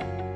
you